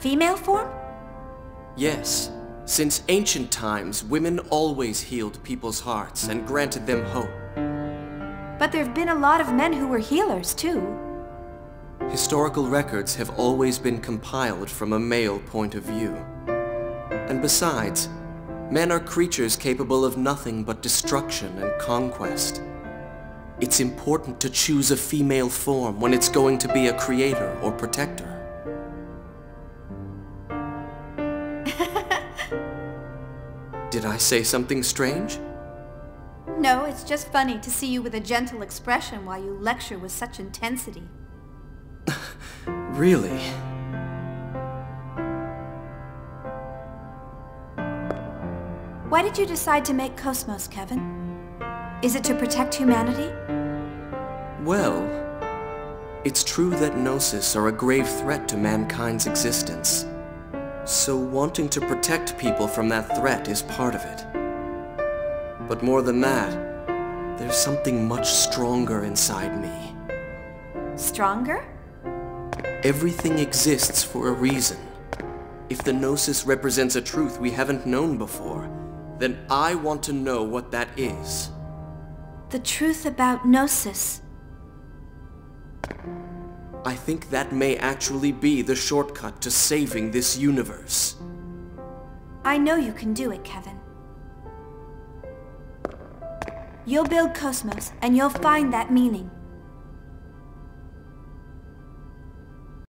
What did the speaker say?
female form? Yes. Since ancient times, women always healed people's hearts and granted them hope. But there have been a lot of men who were healers, too. Historical records have always been compiled from a male point of view. And besides, men are creatures capable of nothing but destruction and conquest. It's important to choose a female form when it's going to be a creator or protector. Did I say something strange? No, it's just funny to see you with a gentle expression while you lecture with such intensity. Really? Why did you decide to make KOS-MOS, Kevin? Is it to protect humanity? Well, it's true that Gnosis are a grave threat to mankind's existence. So wanting to protect people from that threat is part of it. But more than that, there's something much stronger inside me. Stronger? Everything exists for a reason. If the Gnosis represents a truth we haven't known before, then I want to know what that is. The truth about Gnosis. I think that may actually be the shortcut to saving this universe. I know you can do it, Kevin. You'll build KOS-MOS, and you'll find that meaning.